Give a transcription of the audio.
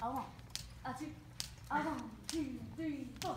아마 아직 아마 둘둘 뻔.